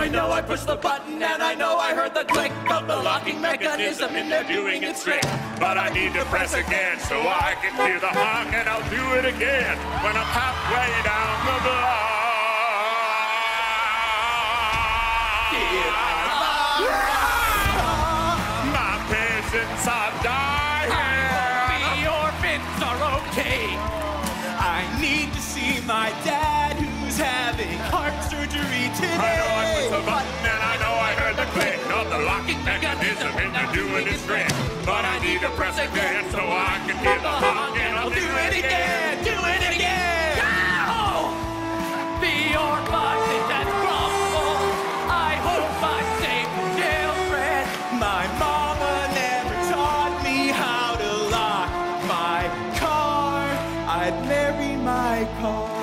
I know I pushed the button and I know I heard the click of the locking mechanism and they're doing its trick. But I need to press again so I can hear the honk and I'll do it again when I'm halfway down the block. My patients are dying. The orphans are okay. I need to see my dad who's having heart surgery today. I. But I need a president so I can give the honk and I'll do it again, do it again. I hope I save. My mama never taught me how to lock my car. I'd marry my car.